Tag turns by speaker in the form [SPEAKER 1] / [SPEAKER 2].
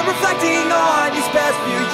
[SPEAKER 1] I'm reflecting on these past few years.